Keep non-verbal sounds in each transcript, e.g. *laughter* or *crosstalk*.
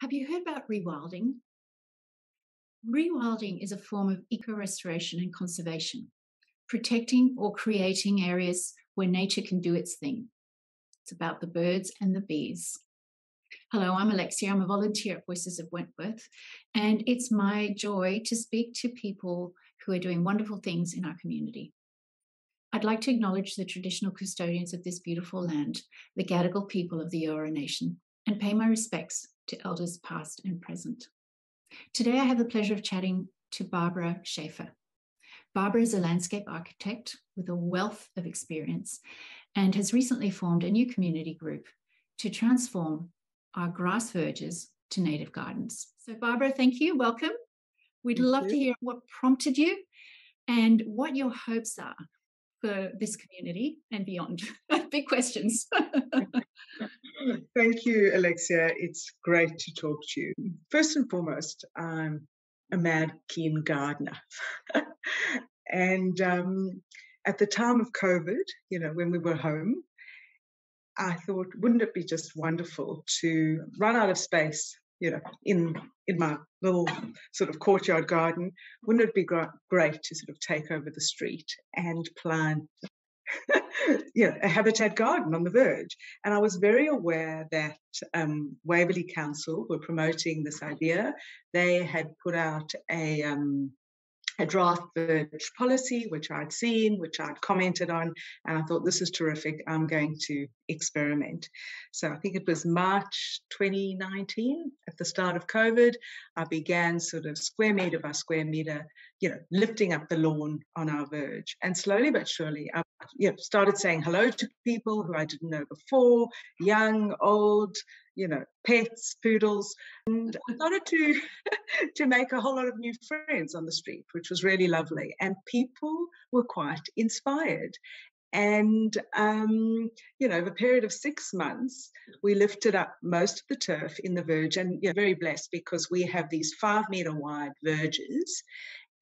Have you heard about rewilding? Rewilding is a form of eco restoration and conservation, protecting or creating areas where nature can do its thing. It's about the birds and the bees. Hello, I'm Alexia. I'm a volunteer at Voices of Wentworth, and it's my joy to speak to people who are doing wonderful things in our community. I'd like to acknowledge the traditional custodians of this beautiful land, the Gadigal people of the Eora Nation, and pay my respects to elders past and present. Today, I have the pleasure of chatting to Barbara Schaffer. Barbara is a landscape architect with a wealth of experience and has recently formed a new community group to transform our grass verges to native gardens. So, Barbara, thank you. Welcome. We'd thank love you. to hear what prompted you and what your hopes are for this community and beyond. *laughs* Big questions. *laughs* Thank you, Alexia. It's great to talk to you. First and foremost, I'm a mad keen gardener. *laughs* and um, at the time of COVID, you know, when we were home, I thought, wouldn't it be just wonderful to run out of space, you know, in in my little sort of courtyard garden? Wouldn't it be great to sort of take over the street and plant *laughs* you know, a habitat garden on the verge. And I was very aware that um, Waverley Council were promoting this idea. They had put out a um, a draft verge policy, which I'd seen, which I'd commented on, and I thought this is terrific. I'm going to experiment. So I think it was March 2019, at the start of COVID, I began sort of square meter by square meter, you know, lifting up the lawn on our verge, and slowly but surely, I you know, started saying hello to people who I didn't know before, young, old, you know, pets, poodles. And I started to *laughs* to make a whole lot of new friends on the street, which was really lovely. And people were quite inspired. And um, you know, over a period of six months, we lifted up most of the turf in the verge, and you know, very blessed because we have these five meter wide verges,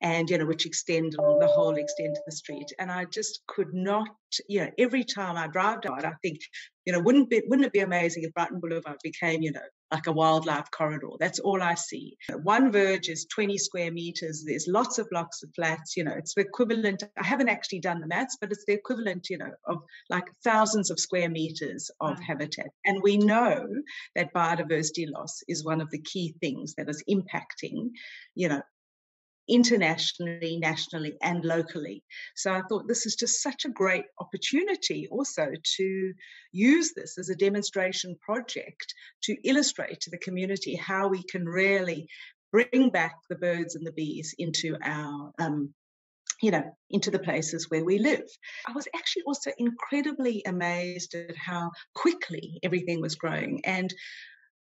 and you know which extend along the whole extent of the street. And i just could not you know every time i drive down i think you know wouldn't be wouldn't it be amazing if brighton boulevard became you know like a wildlife corridor? That's all i see. One verge is 20 square meters. There's lots of blocks of flats you know it's the equivalent i haven't actually done the maths but it's the equivalent you know of like thousands of square meters of wow. habitat. And we know that biodiversity loss is one of the key things that is impacting you know internationally, nationally, and locally. So I thought this is just such a great opportunity also to use this as a demonstration project to illustrate to the community how we can really bring back the birds and the bees into our um, you know, into the places where we live. I was actually also incredibly amazed at how quickly everything was growing. And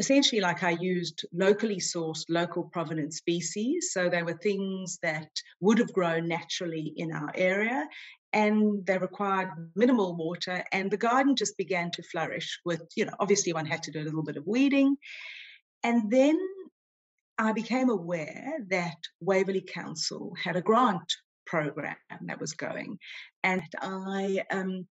essentially like I used locally sourced, local provenance species. So they were things that would have grown naturally in our area and they required minimal water and the garden just began to flourish with, you know, obviously one had to do a little bit of weeding. And then I became aware that Waverley Council had a grant program that was going and I um,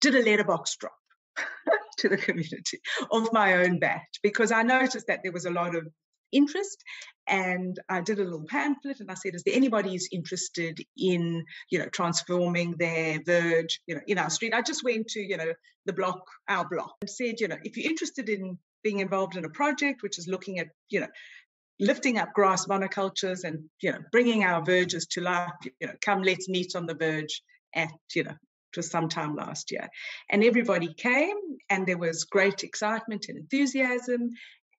did a letterbox drop *laughs* to the *laughs* community of my own bat because I noticed that there was a lot of interest and I did a little pamphlet and I said, is there anybody who's interested in, you know, transforming their verge, you know, in our street? I just went to, you know, the block, our block and said, you know, if you're interested in being involved in a project which is looking at, you know, lifting up grass monocultures and, you know, bringing our verges to life, you know, come let's meet on the verge at, you know, it was sometime last year. And everybody came and there was great excitement and enthusiasm.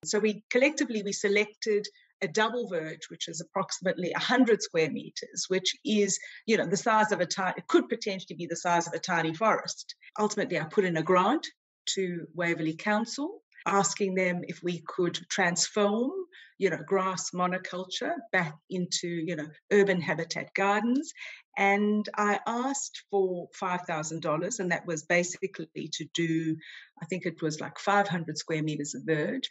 So we collectively we selected a double verge, which is approximately 100 square meters, which is, you know, the size of a tiny, it could potentially be the size of a tiny forest. Ultimately, I put in a grant to Waverley Council asking them if we could transform you know grass monoculture back into you know urban habitat gardens and I asked for $5,000, and that was basically to do, I think it was like 500 square meters of verge.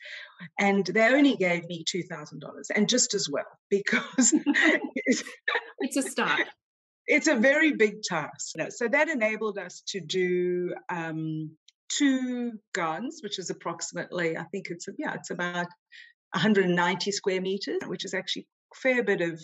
And they only gave me $2,000, and just as well, *laughs* because *laughs* it's a start. *laughs* It's a very big task. So that enabled us to do um, two guns, which is approximately, I think it's, yeah, it's about 190 square meters, which is actually a fair bit of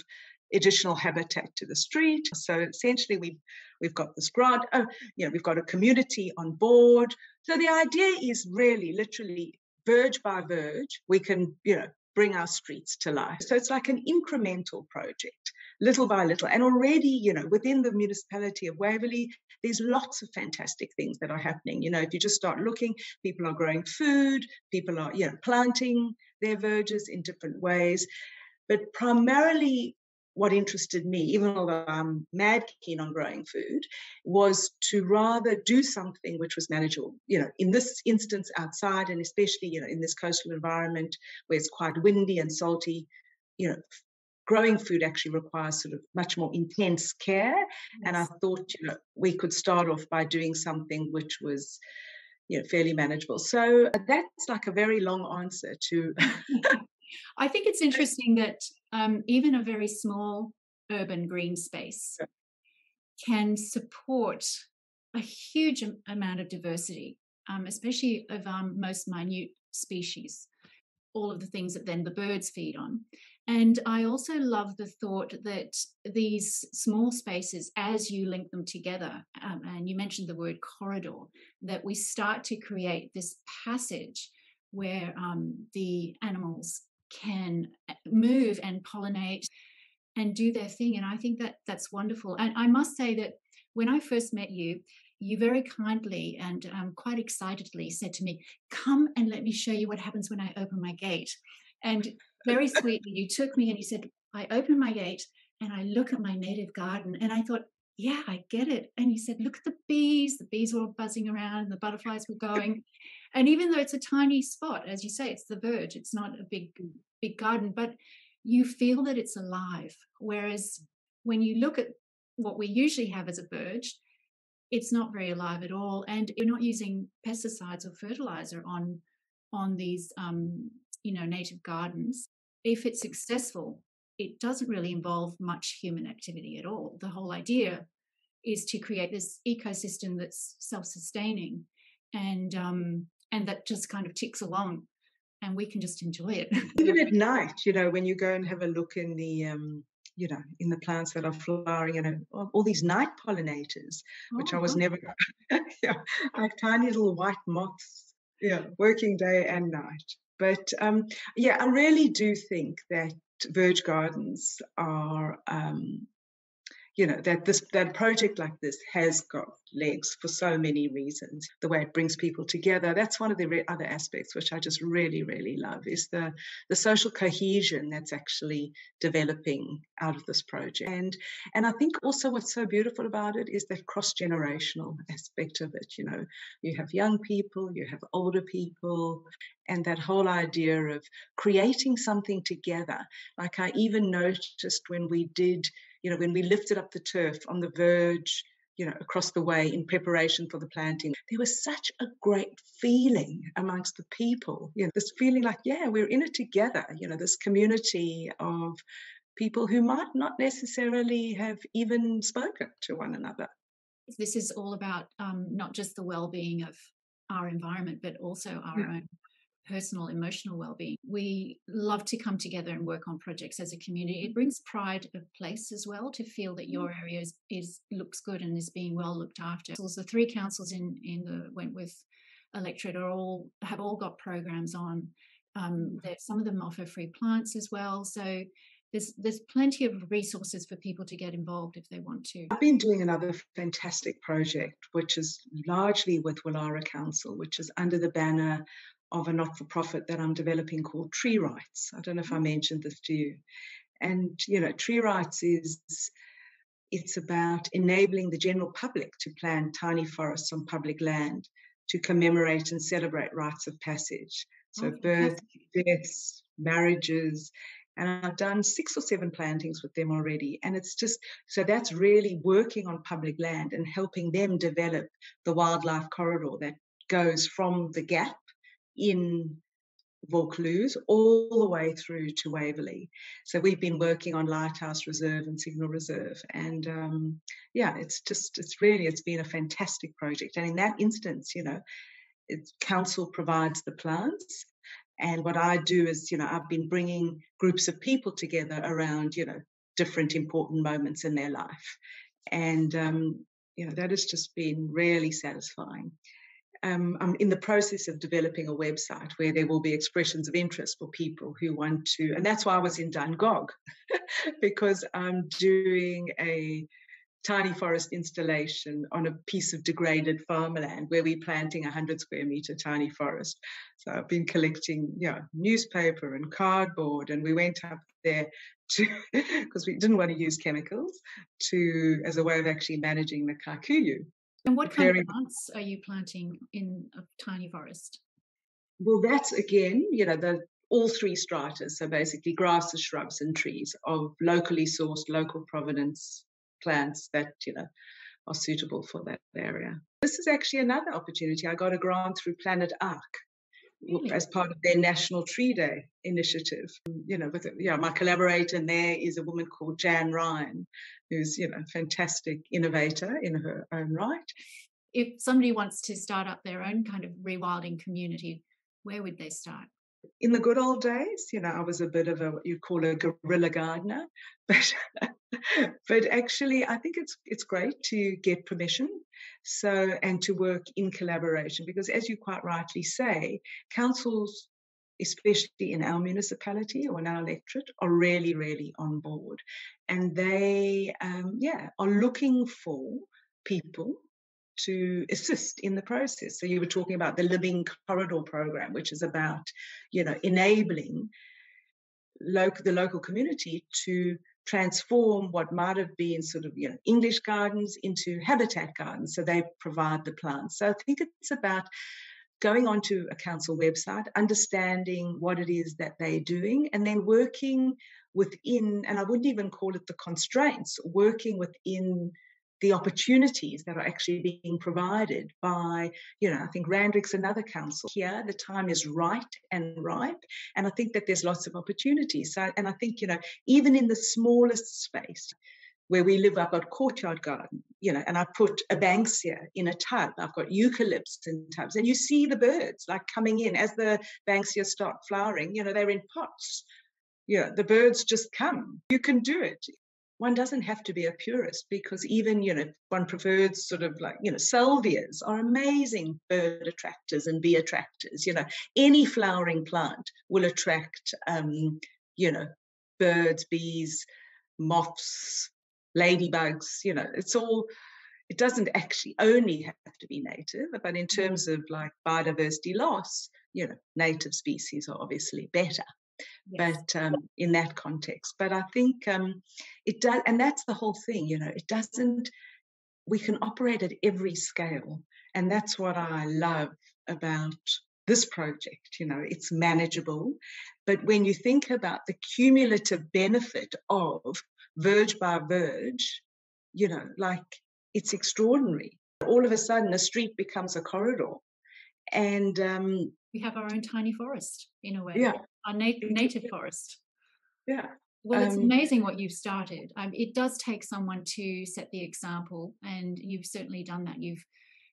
additional habitat to the street. So essentially, we've we've got this grant. Oh, you know, we've got a community on board. So the idea is really, literally, verge by verge, we can you know bring our streets to life. So it's like an incremental project, little by little. And already, you know, within the municipality of Waverley, there's lots of fantastic things that are happening. You know, if you just start looking, people are growing food, people are, you know, planting their verges in different ways. But primarily, what interested me, even though I'm mad keen on growing food, was to rather do something which was manageable. You know, in this instance, outside, and especially you know in this coastal environment where it's quite windy and salty, you know, growing food actually requires sort of much more intense care. Yes. And I thought, you know, we could start off by doing something which was you know fairly manageable so that's like a very long answer to *laughs* I think it's *laughs* interesting that um, even a very small urban green space can support a huge amount of diversity, um, especially of um, most minute species, all of the things that then the birds feed on. And I also love the thought that these small spaces, as you link them together, um, and you mentioned the word corridor, that we start to create this passage where um, the animals can uh, move and pollinate and do their thing. And I think that that's wonderful. And I must say that when I first met you, you very kindly and um, quite excitedly said to me, Come and let me show you what happens when I open my gate. And very sweetly, you took me and you said, I open my gate and I look at my native garden. And I thought, Yeah, I get it. And you said, Look at the bees. The bees were all buzzing around and the butterflies were going. And even though it's a tiny spot, as you say, it's the verge, it's not a big, big garden, but you feel that it's alive. Whereas when you look at what we usually have as a verge, it's not very alive at all. And you're not using pesticides or fertilizer on on these um, you know native gardens. If it's successful, it doesn't really involve much human activity at all. The whole idea is to create this ecosystem that's self-sustaining and um, and that just kind of ticks along and we can just enjoy it. Even at night, you know, when you go and have a look in the, um, you know, in the plants that are flowering, you know, all these night pollinators, which oh, I was never, *laughs* yeah, like tiny little white moths, yeah, working day and night. But um, yeah, I really do think that Verge Gardens are um, you know that this that project like this has got legs for so many reasons the way it brings people together. That's one of the re- other aspects which i just really really love is the the social cohesion that's actually developing out of this project. And and i think also what's so beautiful about it is that cross generational aspect of it you know. You have young people you have older people and that whole idea of creating something together. Like i even noticed when we did you know, when we lifted up the turf on the verge, you know, across the way in preparation for the planting, there was such a great feeling amongst the people, you know, this feeling like, yeah, we're in it together, you know, this community of people who might not necessarily have even spoken to one another. This is all about um, not just the well being of our environment, but also our yeah. own personal emotional well-being we love to come together and work on projects as a community it brings pride of place as well to feel that your mm. area is, is looks good and is being well looked after so the three councils in in the wentworth electorate are all have all got programs on um, mm. some of them offer free plants as well so there's there's plenty of resources for people to get involved if they want to. I've been doing another fantastic project, which is largely with Woollahra Council, which is under the banner of a not for profit that I'm developing called Tree Rites. I don't know if I mm. mentioned this to you. And, you know, Tree Rites is it's about enabling the general public to plant tiny forests on public land to commemorate and celebrate rites of passage. So, oh, births, deaths, marriages. And I've done six or seven plantings with them already. And it's just so that's really working on public land and helping them develop the wildlife corridor that goes from the gap in Vaucluse all the way through to Waverley. So we've been working on Lighthouse Reserve and Signal Reserve, and um, yeah, it's just it's really it's been a fantastic project. And in that instance, you know, council provides the plants, And what I do is, you know, I've been bringing groups of people together around, you know, different important moments in their life. And, um, you know, that has just been really satisfying. Um, I'm in the process of developing a website where there will be expressions of interest for people who want to, and that's why I was in Dungog, *laughs* because I'm doing a tiny forest installation on a piece of degraded farmland where we're planting a 100 square meter tiny forest. So I've been collecting you know, newspaper and cardboard, and we went up there to *laughs* because we didn't want to use chemicals to as a way of actually managing the kikuyu. And what kind of plants are you planting in a tiny forest? Well, that's again, you know, the all three stratas. So basically, grasses, shrubs, and trees of locally sourced, local provenance plants that you know are suitable for that area. This is actually another opportunity. I got a grant through Planet Ark really? as part of their National Tree Day initiative. You know, with yeah, my collaborator in there is a woman called Jan Ryan, who's you know a fantastic innovator in her own right. If somebody wants to start up their own kind of rewilding community, where would they start? In the good old days, you know, I was a bit of a what you call a guerrilla gardener, *laughs* but but actually, I think it's it's great to get permission, so and to work in collaboration because, as you quite rightly say, councils, especially in our municipality or in our electorate, are really really on board, and they um, yeah are looking for people to assist in the process. So you were talking about the Living Corridor program, which is about, you know, enabling local, the local community to transform what might have been sort of, you know, English gardens into habitat gardens. So they provide the plants. So I think it's about going onto a council website, understanding what it is that they're doing, and then working within, and I wouldn't even call it the constraints, working within the opportunities that are actually being provided by, you know, I think Randwick's another council here. The time is right and ripe. And I think that there's lots of opportunities. So, and I think, you know, even in the smallest space, where we live, I've got courtyard garden, you know, and I put a banksia in a tub. I've got eucalypts in tubs, and you see the birds like coming in as the banksia start flowering. You know, they're in pots. Yeah, the birds just come. You can do it one doesn't have to be a purist because even you know one prefers sort of like you know salvias are amazing bird attractors and bee attractors you know. Any flowering plant will attract um you know birds bees moths ladybugs you know. It's all it doesn't actually only have to be native but in mm-hmm. terms of like biodiversity loss you know native species are obviously better yes. but um, in that context. But I think um, it does, and that's the whole thing. You know, it doesn't. We can operate at every scale, and that's what I love about this project. You know, it's manageable, but when you think about the cumulative benefit of verge by verge, you know, like it's extraordinary. All of a sudden, a street becomes a corridor, and um, we have our own tiny forest in a way. Yeah, our na- native forest. Yeah. Well, it's um, amazing what you've started. Um, it does take someone to set the example, and you've certainly done that. You've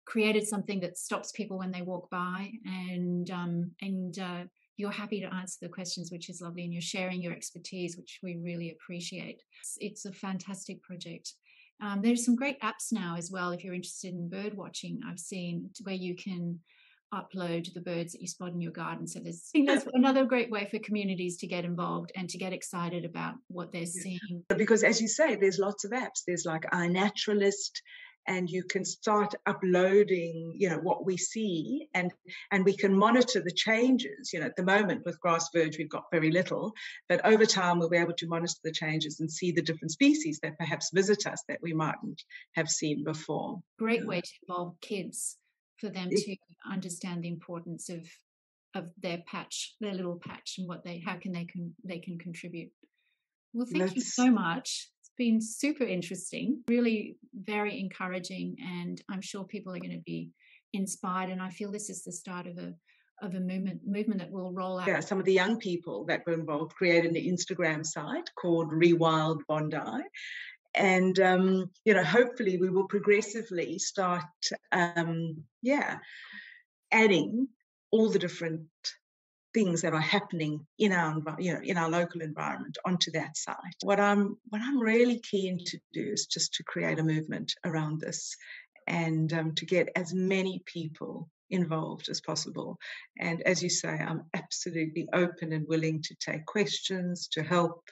created something that stops people when they walk by, and um, and uh, you're happy to answer the questions, which is lovely, and you're sharing your expertise, which we really appreciate. It's, it's a fantastic project. Um, there's some great apps now as well. If you're interested in bird watching, I've seen where you can upload the birds that you spot in your garden. So there's, I think that's another great way for communities to get involved and to get excited about what they're seeing. Because as you say, there's lots of apps. There's like iNaturalist, and you can start uploading you know what we see and and we can monitor the changes you know at the moment with grass verge we've got very little but over time we'll be able to monitor the changes and see the different species that perhaps visit us that we mightn't have seen before great way to involve kids for them to understand the importance of of their patch, their little patch, and what they how can they can they can contribute. Well, thank Let's... you so much. It's been super interesting, really very encouraging, and I'm sure people are going to be inspired. And I feel this is the start of a of a movement movement that will roll out. Yeah, some of the young people that were involved created an Instagram site called Rewild Bondi, and um, you know hopefully we will progressively start um, yeah adding all the different things that are happening in our you know in our local environment onto that site. What I'm what I'm really keen to do is just to create a movement around this and um, to get as many people involved as possible. And as you say, I'm absolutely open and willing to take questions, to help.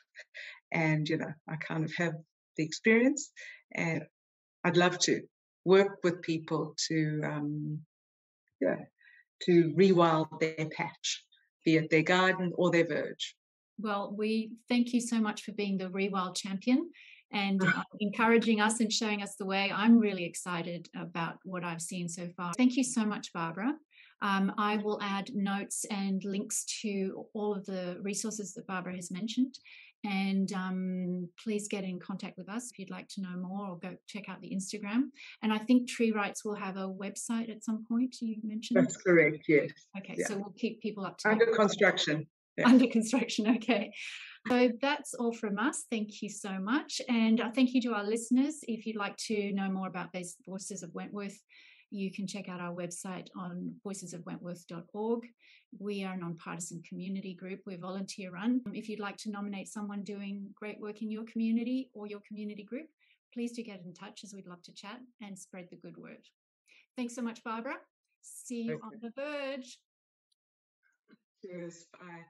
And, you know, I kind of have the experience and I'd love to work with people to, um, yeah, to rewild their patch, be it their garden or their verge. Well, we thank you so much for being the Rewild champion and uh, *laughs* encouraging us and showing us the way. I'm really excited about what I've seen so far. Thank you so much, Barbara. Um, I will add notes and links to all of the resources that Barbara has mentioned. And um, please get in contact with us if you'd like to know more or go check out the Instagram. And I think Tree Rites will have a website at some point, you mentioned. That's correct, yes. Okay, yeah. so we'll keep people up to Under construction. Yeah. Under construction, okay. So that's all from us. Thank you so much. And uh, thank you to our listeners. If you'd like to know more about these Voices of Wentworth, you can check out our website on voicesofwentworth.org. We are a nonpartisan community group. We're volunteer run. Um, if you'd like to nominate someone doing great work in your community or your community group, please do get in touch as we'd love to chat and spread the good word. Thanks so much, Barbara. See you Thank on you. the verge. Cheers. Bye.